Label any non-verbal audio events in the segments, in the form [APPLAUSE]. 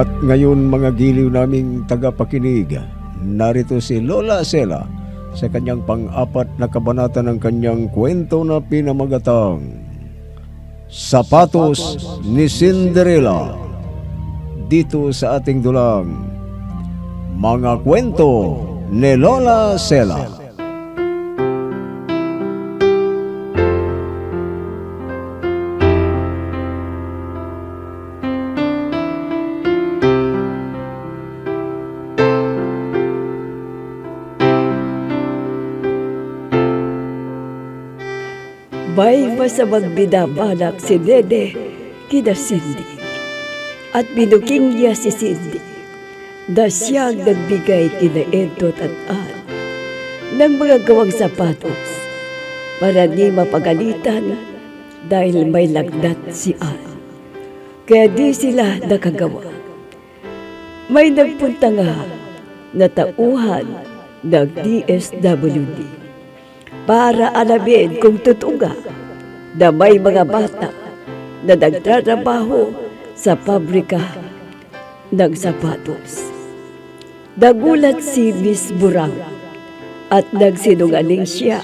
At ngayon mga giliw naming tagapakinig, narito si Lola Sela sa kanyang pang-apat na kabanata ng kanyang kwento na pinamagatang Sapatos ni Cinderella dito sa ating dulang Mga Kwento ni Lola Sela. May masamang binabalak si Nene kina Cindy. At binuking niya si Cindy na siyang nagbigay kina Edot at Ann ng mga gawang sapatos para di mapagalitan dahil may lagnat si Ann. Kaya di sila nakagawa. May nagpunta nga na tauhan ng DSWD para alamin kung totoo nga na may mga bata na nagtatrabaho sa pabrika ng sapatos. Nagulat si Miss Burang at nagsinungaling siya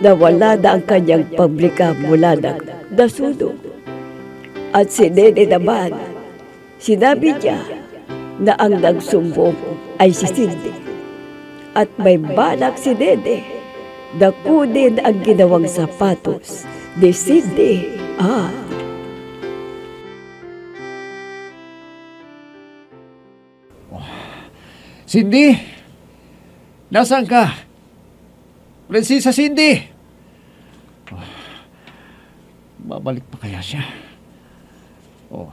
na wala na ang kanyang pabrika mula ng nasunog. At si Nene naman, sinabi niya na ang nagsumbong ay si Cindy. At may balak si Nene na kunin ang ginawang sapatos ni Cindy. Ah, Cindy! Nasaan ka? Prinsesa Cindy! Oh, babalik pa kaya siya? Oh,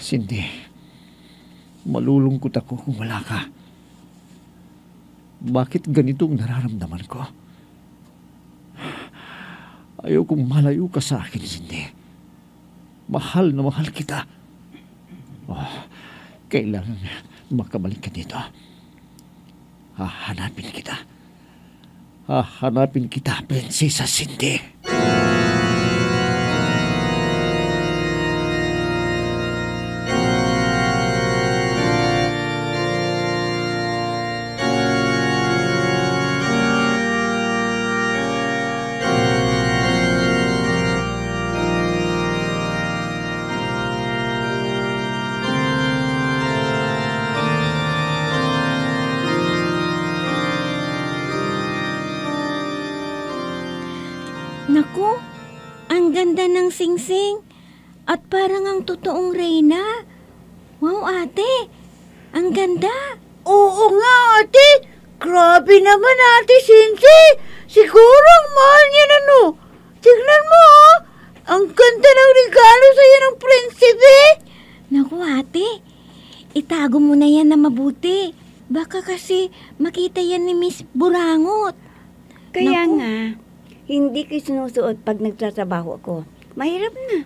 Cindy, malulungkot ako kung wala ka. Bakit ganitong nararamdaman ko? Ayaw kong malayo ka sa akin, Cindy. Mahal na mahal kita. Oh, kailangan makabalik ka dito. Hahanapin kita. Hahanapin kita, Prinsesa Cindy. Ng singsing. At parang ang totoong reyna. Wow, ate. Ang ganda. Oo nga, ate. Grabe naman, ate Sinsi. Siguro ang mahal niya na no. Tignan mo, oh. Ang ganda ng regalo sa'yo ng prinsipe. Naku, ate. Itago mo na yan na mabuti. Baka kasi makita yan ni Miss Burangot. Kaya Naku. nga, hindi ko sinusuot pag nagtatrabaho ako. Mahirap na.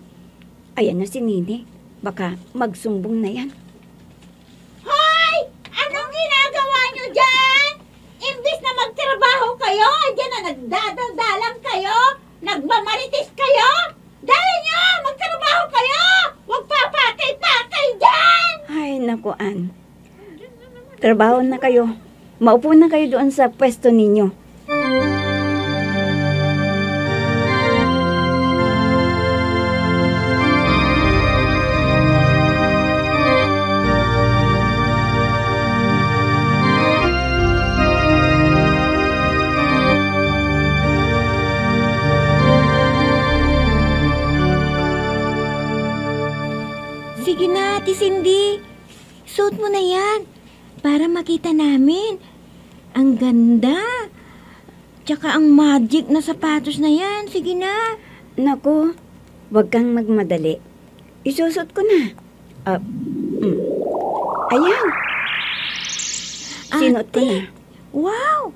Ayan na si Nini. Baka magsumbong na yan. Hoy! Anong ginagawa niyo dyan? Imbis na magtrabaho kayo, dyan na nagdadaldalang kayo, nagmamaritis kayo. Dali niyo, magtrabaho kayo! Huwag papatay-patay dyan! Ay, nakuan. Trabaho na kayo. Maupo na kayo doon sa pwesto ninyo. Sige na, ate Cindy. Suot mo na yan. Para makita namin. Ang ganda. Tsaka ang magic na sapatos na yan. Sige na. Naku, wag kang magmadali. Isusot ko na. Ah, mm. Ayan, sinuot ko na. Wow!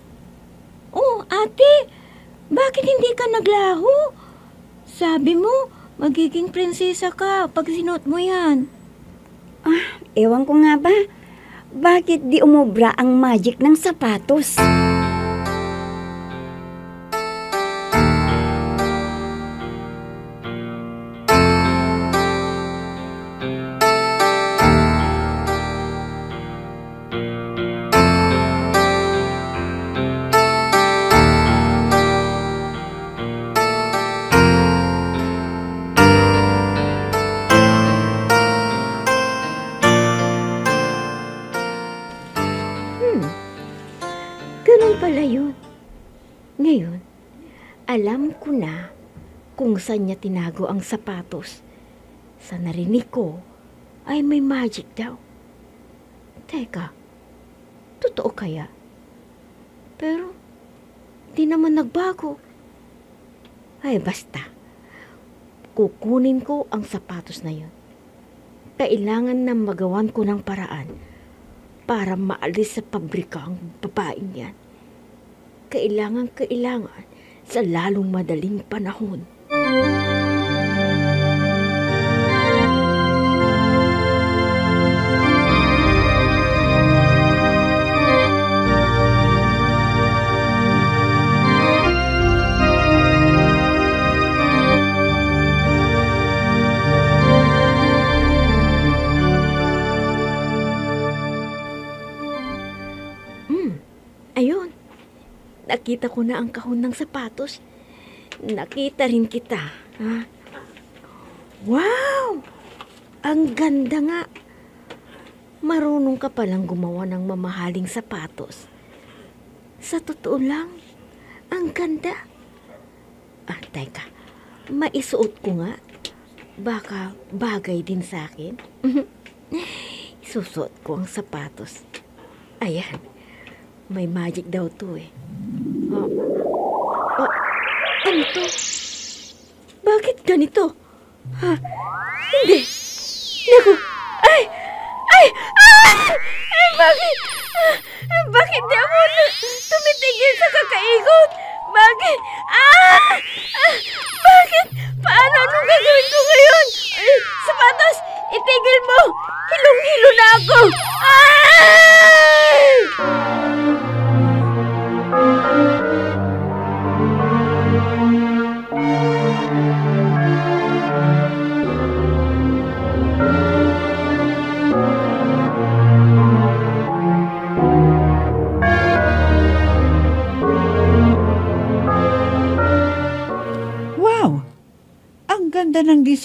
Oh, ate, bakit hindi ka naglaho? Sabi mo, magiging prinsesa ka pag sinuot mo yan. Ah, ewan ko nga ba. Bakit di umubra ang magic ng sapatos? Kung saan niya tinago ang sapatos. Sa narinig ko, ay may magic daw. Teka, totoo kaya? Pero, di naman nagbago. Ay, basta. Kukunin ko ang sapatos na yun. Kailangan na magawan ko ng paraan para maalis sa pabrika ang babaeng yan. Kailangan, kailangan sa lalong madaling panahon. Hmm, ayun. Nakita ko na ang kahon ng sapatos. Nakita rin kita, ha? Wow! Ang ganda nga. Marunong ka palang gumawa ng mamahaling sapatos. Sa totoo lang, ang ganda. Ah, teka. Maisuot ko nga. Baka bagay din sa akin. [LAUGHS] Susuot ko ang sapatos. Ayan. May magic daw to eh. Oh. Ano to? Bakit ganito? Ha? Hindi. Naku. Ay! Ay! Ah! Ay, bakit? Ah, bakit di ako tu- tumitigil sa kakaigot?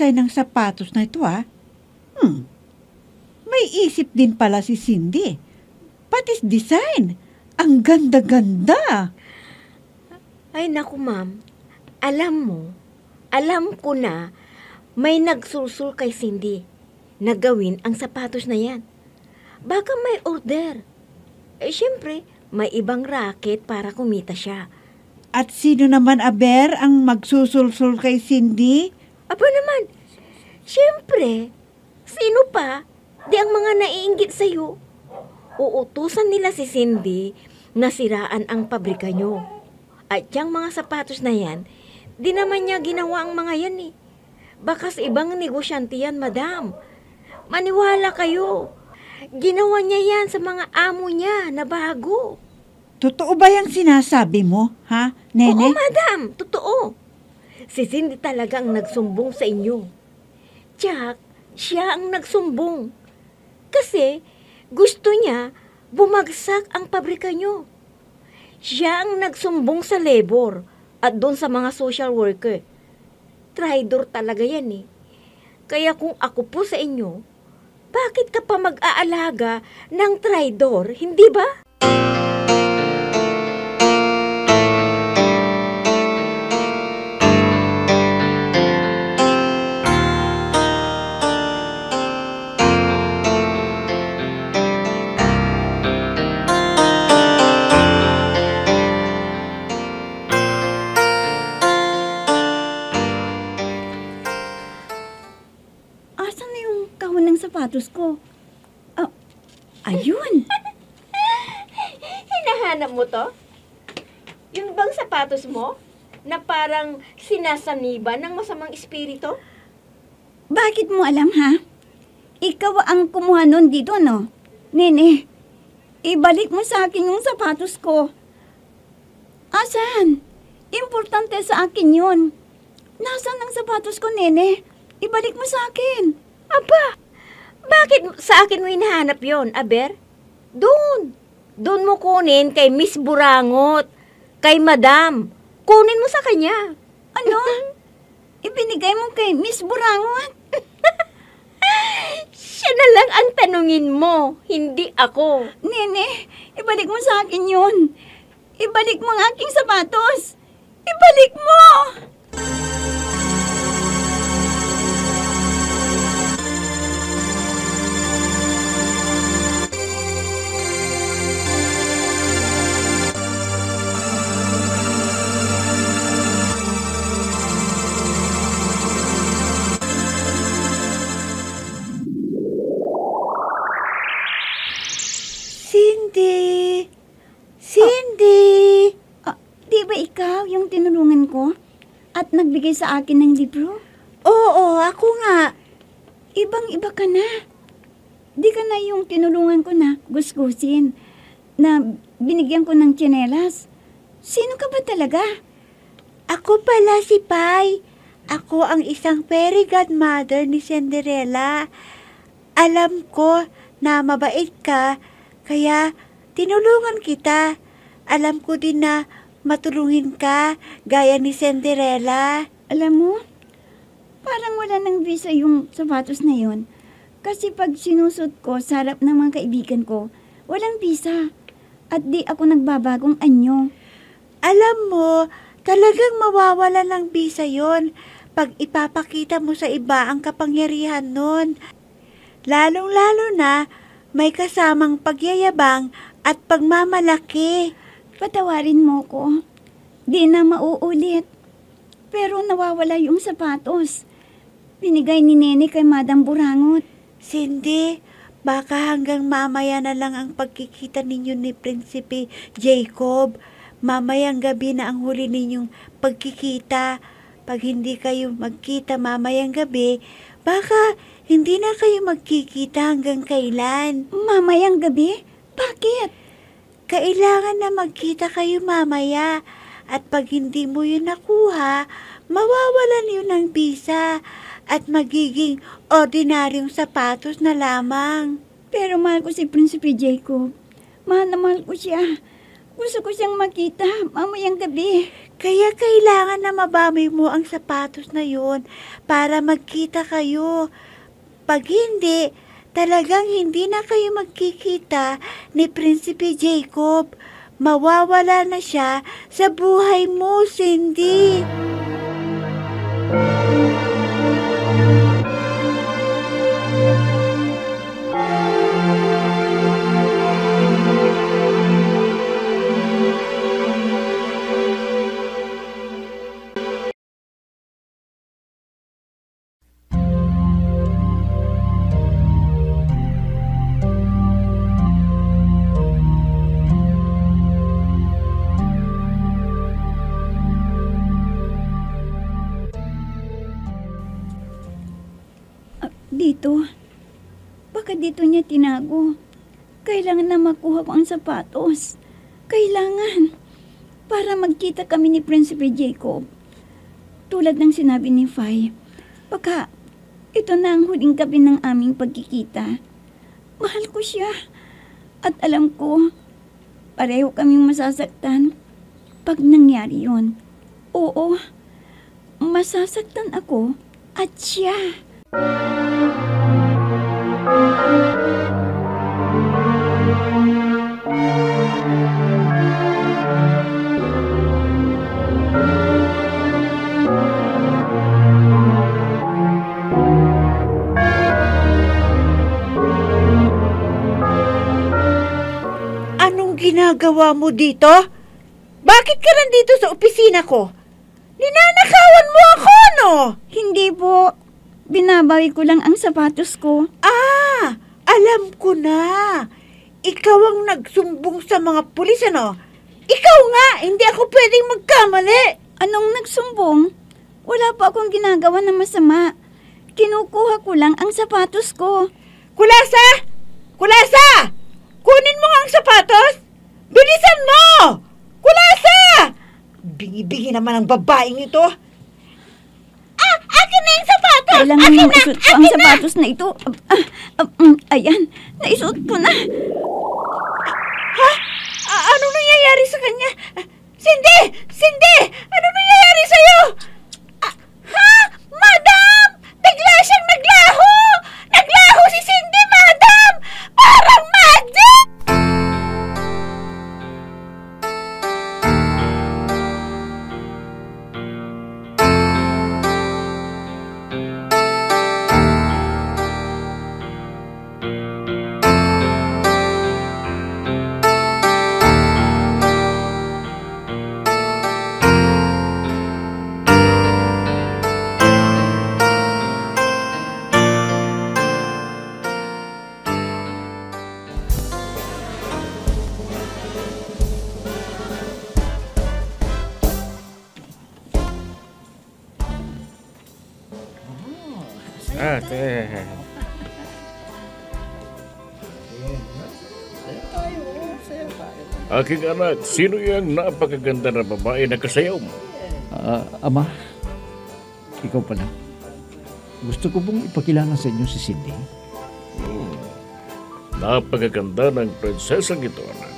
Design ng sapatos na ito ah. Hmm. May isip din pala si Cindy. Pati design. Ang ganda-ganda. Ay, naku ma'am. Alam mo, alam ko na may nagsulsul kay Cindy na gawin ang sapatos na yan. Baka may order. Eh, syempre, may ibang racket para kumita siya. At sino naman aber ang magsusulsul kay Cindy? Aba naman, syempre, sino pa? Di ang mga naiinggit sa'yo. Uutusan nila si Cindy na siraan ang pabrika nyo. At yung mga sapatos na yan, di naman niya ginawa ang mga yan eh. Baka sa ibang negosyante yan, madam. Maniwala kayo. Ginawa niya yan sa mga amo niya na bago. Totoo ba yung sinasabi mo, ha, Oo, Nene? madam. Totoo. Si Cindy talagang nagsumbong sa inyo. Jack, siya ang nagsumbong. Kasi gusto niya bumagsak ang pabrika nyo. Siya ang nagsumbong sa labor at doon sa mga social worker. Traidor talaga yan eh. Kaya kung ako po sa inyo, bakit ka pa mag-aalaga ng traidor, hindi ba? Sapatos ko? Ah, ayun. [LAUGHS] Hinahanap mo to? Yung bang sapatos mo? Na parang sinasaniba ng masamang espiritu? Bakit mo alam, ha? Ikaw ang kumuha nun dito, no? Nene, ibalik mo sa akin yung sapatos ko. Asan? Importante sa akin yun. Nasaan ang sapatos ko, nene? Ibalik mo sa akin. Aba, bakit sa akin mo hinahanap yon, Aber? Doon. Doon mo kunin kay Miss Burangot. Kay Madam. Kunin mo sa kanya. Ano? [LAUGHS] Ibinigay mo kay Miss Burangot? [LAUGHS] Siya na lang ang tanungin mo, hindi ako. Nene, ibalik mo sa akin yun. Ibalik mo ang aking sapatos! Ibalik mo! Cindy! Cindy! Ah, di ba ikaw yung tinulungan ko? At nagbigay sa akin ng libro? Oo, ako nga. Ibang-iba ka na. Di ka na yung tinulungan ko na gusgusin. Na binigyan ko ng tsinelas. Sino ka ba talaga? Ako pala si Pai. Ako ang isang fairy godmother ni Cinderella. Alam ko na mabait ka, kaya tinulungan kita. Alam ko din na matulungin ka, gaya ni Cinderella. Alam mo, parang wala nang visa yung sapatos na yon. Kasi pag sinusot ko sa harap ng mga kaibigan ko, walang visa. At di ako nagbabagong anyo. Alam mo, talagang mawawala ng bisa yon pag ipapakita mo sa iba ang kapangyarihan nun. Lalong-lalo na may kasamang pagyayabang at pagmamalaki. Patawarin mo ko. Di na mauulit. Pero nawawala yung sapatos. Binigay ni Nene kay Madam Burangot. Cindy, baka hanggang mamaya na lang ang pagkikita ninyo ni Prinsipe Jacob. Mamayang gabi na ang huli ninyong pagkikita. Pag hindi kayo magkita mamayang gabi, baka hindi na kayo magkikita hanggang kailan. Mamayang gabi? Bakit? Kailangan na magkita kayo mamaya. At pag hindi mo yun nakuha, mawawalan yun ng bisa at magiging ordinaryong sapatos na lamang. Pero mahal ko si Prinsipe Jacob. Mahal na mahal ko siya. Gusto ko siyang makita mamayang gabi. Kaya kailangan na mabamay mo ang sapatos na yun para magkita kayo. Pag hindi, talagang hindi na kayo magkikita ni Prinsipe Jacob. Mawawala na siya sa buhay mo, Cindy. Tinago. Kailangan na makuha ko ang sapatos. Kailangan. Para magkita kami ni Prinsipe Jacob. Tulad ng sinabi ni Fay. Baka ito na ang huling gabi ng aming pagkikita. Mahal ko siya. At alam ko, pareho kaming masasaktan pag nangyari yon. Oo, masasaktan ako at siya. Anong ginagawa mo dito? Bakit ka nandito sa opisina ko? Ninanakawan mo ako, no? Hindi po. Binabawi ko lang ang sapatos ko. Ah, alam ko na. Ikaw ang nagsumbong sa mga pulis, ano? Ikaw nga, hindi ako pwedeng magkamali. Anong nagsumbong? Wala pa akong ginagawa na masama. Kinukuha ko lang ang sapatos ko. Kulasa! Kulasa! Kunin mo nga ang sapatos! Bilisan mo! Kulasa! Bingi-bingi naman ang babaeng ito. Ah, akin na yung sapatos! Kailangan akin na! isuot ko ang sapatos na ito. Ah, ah, mm, ayan, naisuot ko na. Ha? A- ano nangyayari sa kanya? Cindy! Cindy! Ate. Aking anak, sino yung napakaganda na babae na kasayaw mo? Ah, ama, ikaw pala. Gusto ko pong ipakilala sa inyo si Cindy. Napakaganda ng prinsesang ito, anak.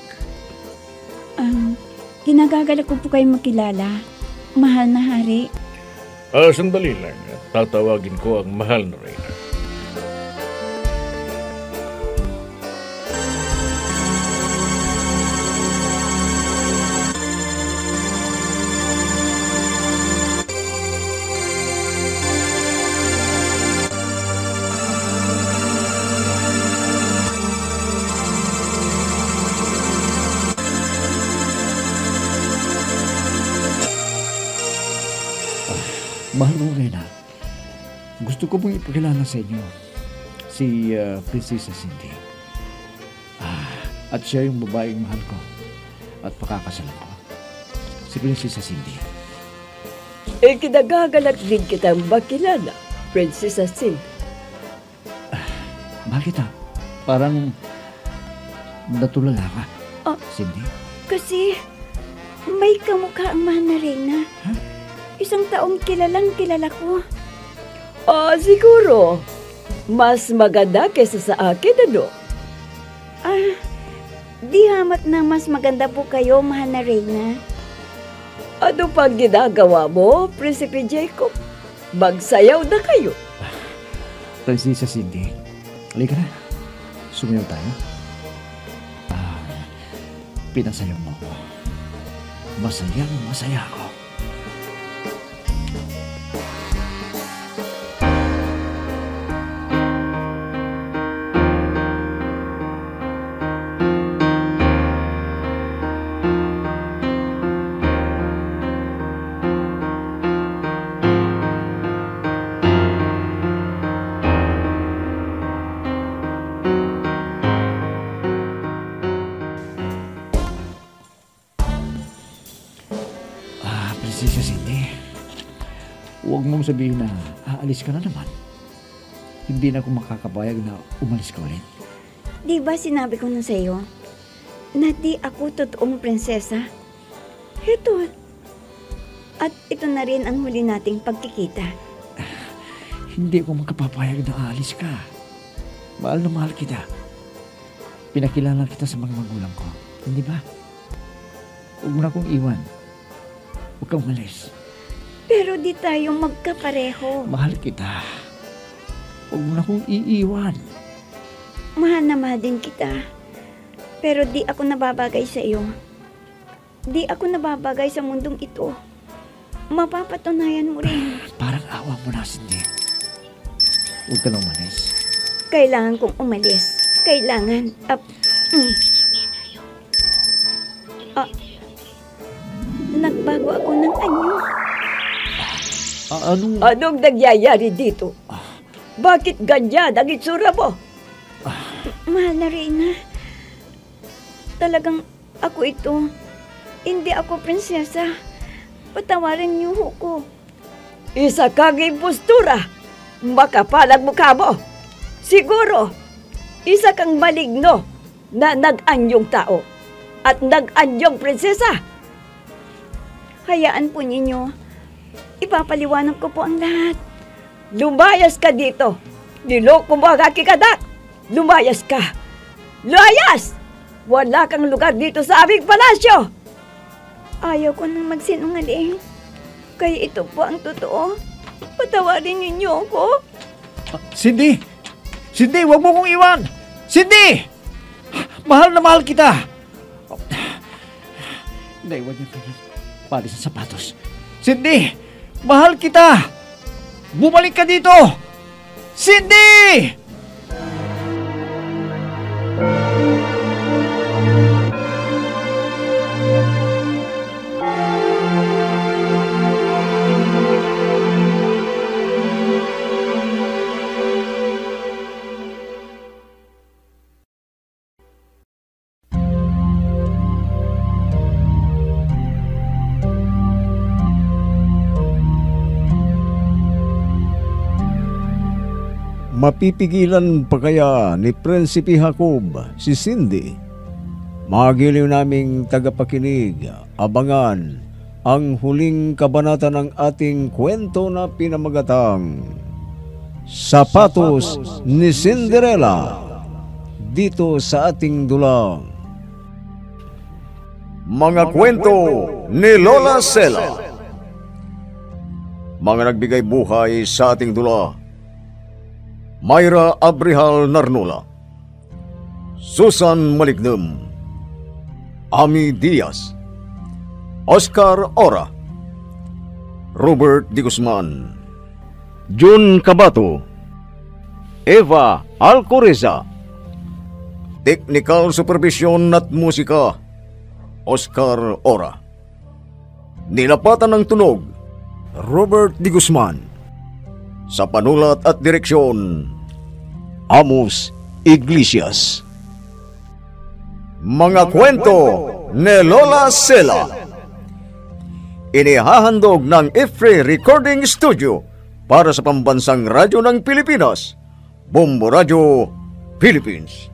Ang kinagagalak ko po kayo makilala. Mahal na hari. Ah, sandali lang. Tatawagin ko ang mahal na reyna. Ko pong ipakilala sa inyo si ah, Princesa Cindy. Ah, at siya yung babaeng mahal ko at pakakasalan ko. Si Princesa Cindy. E kinagagalak din kitang makilala, Princess Sin. Bakit ah? Parang natulala ka. Oh. Cindy? Kasi may kamukha ang mahal na Reyna. Isang taong kilalang kilala ko. Ah, siguro. Mas maganda kesa sa akin, ano? Ah, di hamat na mas maganda po kayo, mahal na Reyna. Ano pang ginagawa mo, Prinsipe Jacob? Magsayaw na kayo. Princesa Cindy. Halika na. Sumayaw tayo. Ah, pinasayaw mo ako. Masayang masaya ako. Mong sabihin na aalis ka na naman. Hindi na ako makakapayag na umalis ka ulit. Di ba sinabi ko na sa'yo na di ako totoong prinsesa? Ito. At ito na rin ang huli nating pagkikita. [SIGHS] Hindi ako makapapayag na aalis ka. Mahal na mahal kita. Pinakilala kita sa mga magulang ko. Hindi ba? Huwag mo na akong iwan. Huwag kang umalis. Pero di tayo magkapareho. Mahal kita. Huwag mo na akong iiwan. Mahal na mahal din kita. Pero di ako nababagay sa iyo. Di ako nababagay sa mundong ito. Mapapatunayan mo rin. Parang awa mo na, Cindy. Huwag ka na umalis. Kailangan kong umalis. Kailangan. Up. Mm. Ah, nagbago ako ng anyo. Ah, anong... Anong nangyayari dito? Bakit ganyan ang itsura mo? Mahal na Reyna. Talagang ako ito. Hindi ako prinsesa. Patawarin niyo ho ko. Isa kang impostura. Makapalag mukha mo. Siguro, isa kang maligno na nag-anyong tao at nag-anyong prinsesa. Hayaan po ninyo. Ipapaliwanag ko po ang lahat. Lumayas ka dito. Niloko mo ang aking anak. Lumayas ka. Lumayas! Wala kang lugar dito sa aming palasyo. Ayaw ko nang magsinungaling. Kaya ito po ang totoo. Patawarin ninyo ako. Ah, Cindy! Cindy, huwag mo kong iwan! Cindy! Mahal na mahal kita! Naiwan niya pa. Palis ang sapatos. Cindy! Mahal kita! Bumalik ka dito! Cindy! Mapipigilan pa kaya ni Prinsipe Jacob si Cindy? Magiliw naming tagapakinig, abangan ang huling kabanata ng ating kwento na pinamagatang Sapatos ni Cinderella dito sa ating dulang. Mga kwento ni Lola Sela Mga nagbigay buhay sa ating dula Myra Abrihal Narnola. Susan Malignum Ami Diaz. Oscar Ora. Robert Di Guzman. Jun Cabato Eva Alcoreza. Technical Supervision at Musika. Oscar Ora. Nilapatan ng tunog Robert Di Guzman Sa panulat at direksyon Amos Iglesias. Mga kwento ni Lola Sela. Inihahandog ng IFRE Recording Studio para sa pambansang radyo ng Pilipinas Bombo Radio Philippines